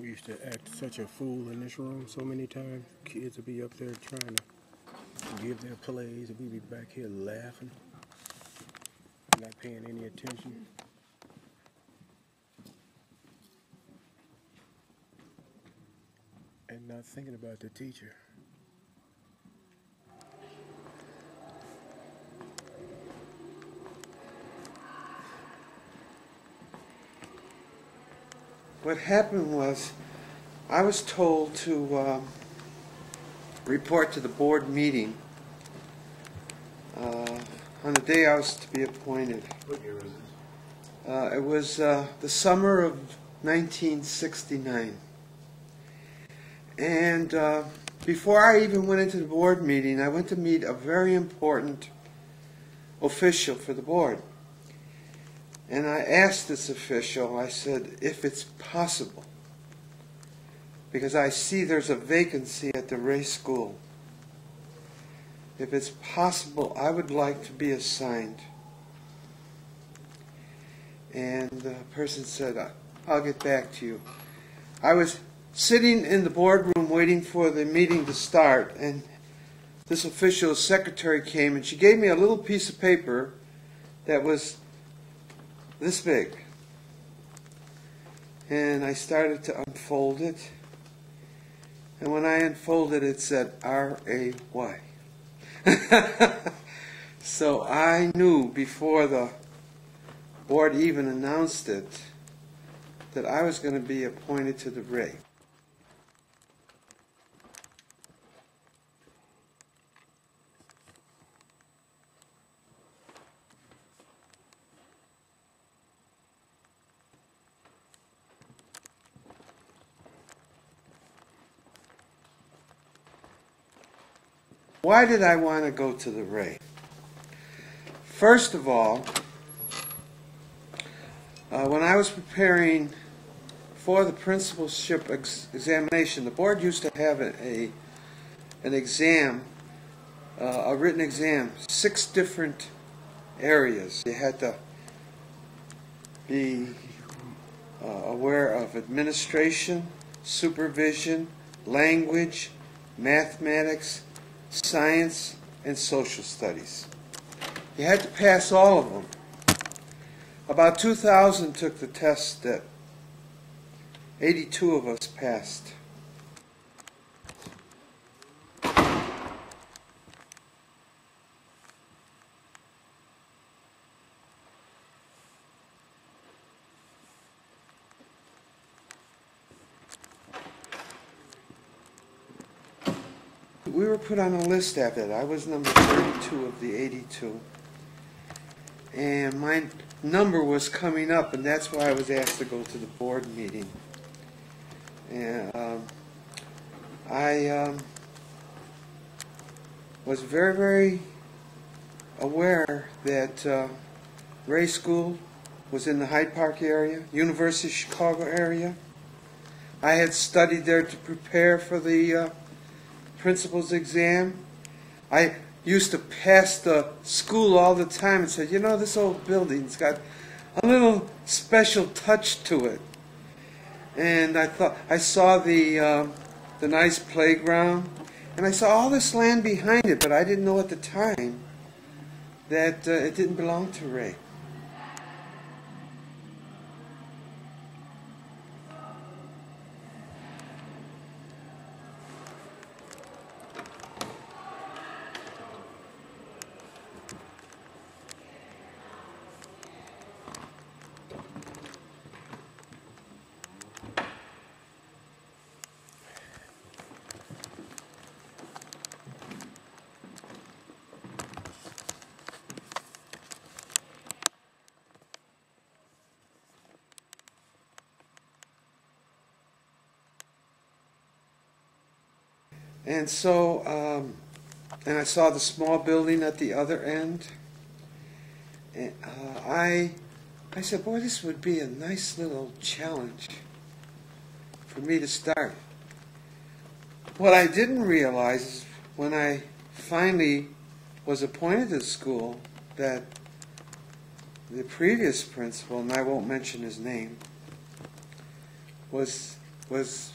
We used to act such a fool in this room so many times. Kids would be up there trying to give their plays, and we'd be back here laughing, not paying any attention. And not thinking about the teacher. What happened was, I was told to um, report to the board meeting uh, on the day I was to be appointed. What year was this? Uh, It was uh, the summer of 1969. And uh, before I even went into the board meeting, I went to meet a very important official for the board. And I asked this official, I said, if it's possible, because I see there's a vacancy at the Ray's School. If it's possible, I would like to be assigned. And the person said, "I- I'll get back to you. I was sitting in the boardroom waiting for the meeting to start, and this official secretary came and she gave me a little piece of paper that was this big. And I started to unfold it. And when I unfolded it, it said R A Y. so I knew before the board even announced it that I was going to be appointed to the Ray. Why did I want to go to the Ray? First of all, uh, when I was preparing for the principalship ex- examination, the board used to have a, a an exam, uh, a written exam, six different areas. You had to be uh, aware of administration, supervision, language, mathematics, science, and social studies. You had to pass all of them. About 2,000 took the test that 82 of us passed. We were put on a list after that. I was number 32 of the 82. And my number was coming up, and that's why I was asked to go to the board meeting. And um, I um, was very, very aware that uh, Ray School was in the Hyde Park area, University of Chicago area. I had studied there to prepare for the uh, principal's exam. I used to pass the school all the time and said, you know, this old building's got a little special touch to it. And I thought I saw the um, the nice playground, and I saw all this land behind it, but I didn't know at the time that uh, it didn't belong to Ray. And so, um, and I saw the small building at the other end. And uh, I, I said, boy, this would be a nice little challenge for me to start. What I didn't realize is when I finally was appointed to the school that the previous principal, and I won't mention his name, was was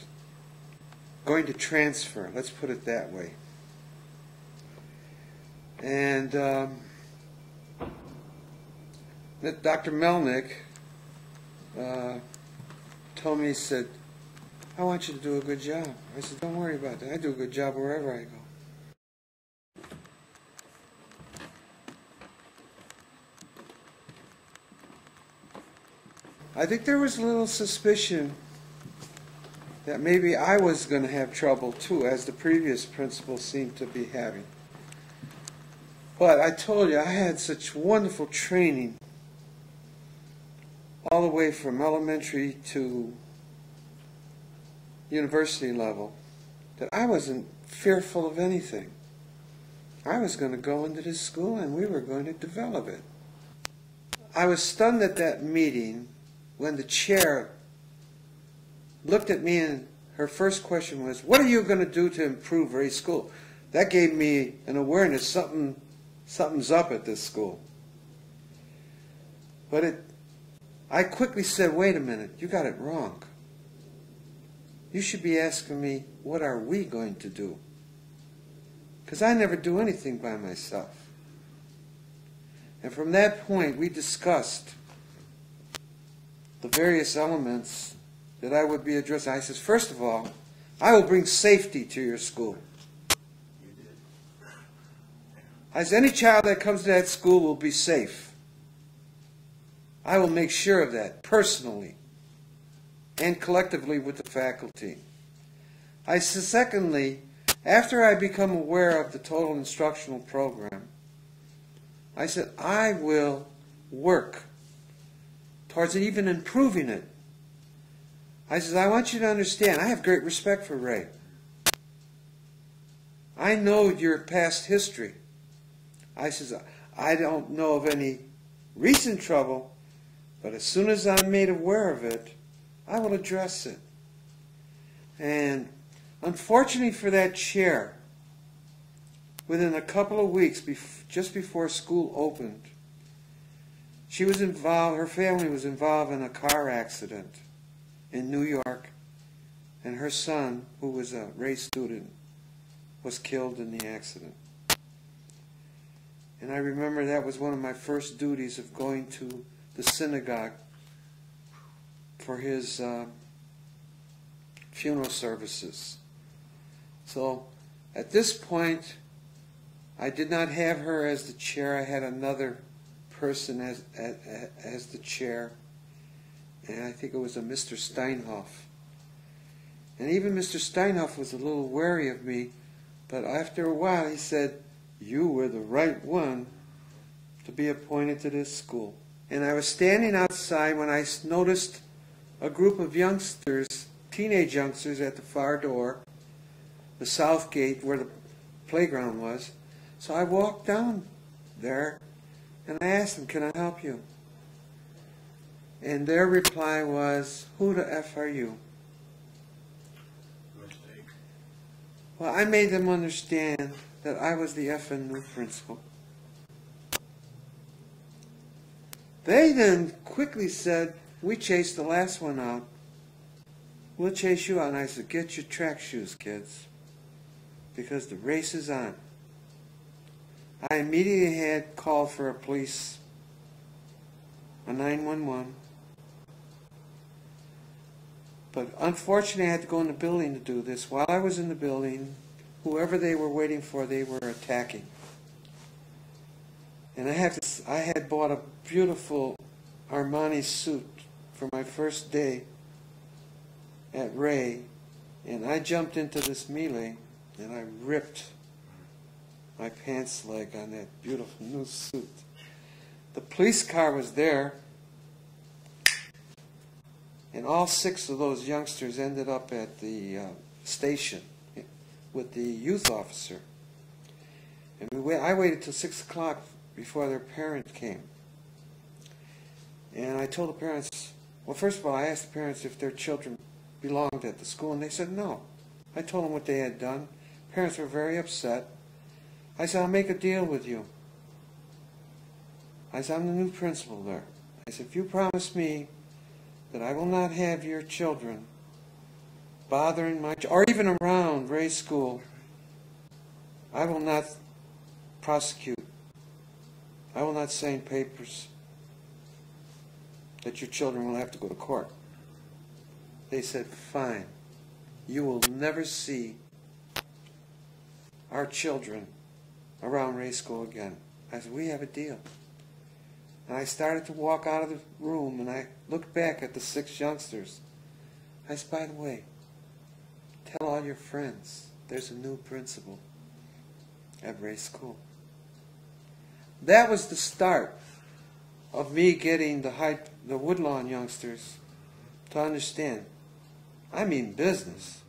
going to transfer. Let's put it that way. And um, Dr. Melnick uh, told me, he said, I want you to do a good job. I said, don't worry about that. I do a good job wherever I go. I think there was a little suspicion that maybe I was going to have trouble too, as the previous principal seemed to be having. But I told you, I had such wonderful training all the way from elementary to university level that I wasn't fearful of anything. I was going to go into this school and we were going to develop it. I was stunned at that meeting when the chair looked at me and her first question was, What are you going to do to improve Ray School? That gave me an awareness something, something's up at this school. But it, I quickly said, Wait a minute, you got it wrong. You should be asking me, What are we going to do? Because I never do anything by myself. And from that point, we discussed the various elements that I would be addressing. I says, first of all, I will bring safety to your school. I said, any child that comes to that school will be safe. I will make sure of that personally and collectively with the faculty. I said, secondly, after I become aware of the total instructional program, I said, I will work towards even improving it. I said, I want you to understand, I have great respect for Ray. I know your past history. I says, I don't know of any recent trouble, but as soon as I'm made aware of it, I will address it. And unfortunately for that chair, within a couple of weeks, just before school opened, she was involved, her family was involved in a car accident in New York, and her son, who was a Ray's student, was killed in the accident. And I remember that was one of my first duties of going to the synagogue for his uh, funeral services. So at this point, I did not have her as the chair. I had another person as, as, as the chair, and I think it was a Mr. Steinhoff. And even Mr. Steinhoff was a little wary of me, but after a while he said, You were the right one to be appointed to this school. And I was standing outside when I noticed a group of youngsters, teenage youngsters, at the far door, the south gate where the playground was. So I walked down there and I asked them, Can I help you? And their reply was, Who the F are you? Mistake. Well, I made them understand that I was the effing new principal. They then quickly said, We chased the last one out. We'll chase you out. And I said, Get your track shoes, kids, because the race is on. I immediately had called for a police, a 911. But unfortunately, I had to go in the building to do this. While I was in the building, whoever they were waiting for, they were attacking. And I had to, I had bought a beautiful Armani suit for my first day at Ray, and I jumped into this melee and I ripped my pants leg on that beautiful new suit. The police car was there, and all six of those youngsters ended up at the uh, station with the youth officer. And we I waited till six o'clock before their parent came. And I told the parents, well, first of all, I asked the parents if their children belonged at the school, and they said no. I told them what they had done. Parents were very upset. I said, I'll make a deal with you. I said, I'm the new principal there. I said, if you promise me that I will not have your children bothering my, or even around Ray School, I will not prosecute. I will not sign papers that your children will have to go to court. They said, fine, you will never see our children around Ray School again. I said, we have a deal. And I started to walk out of the room and I looked back at the six youngsters. I said, by the way, tell all your friends there's a new principal at Ray School. That was the start of me getting the high, the Woodlawn youngsters to understand. I mean business.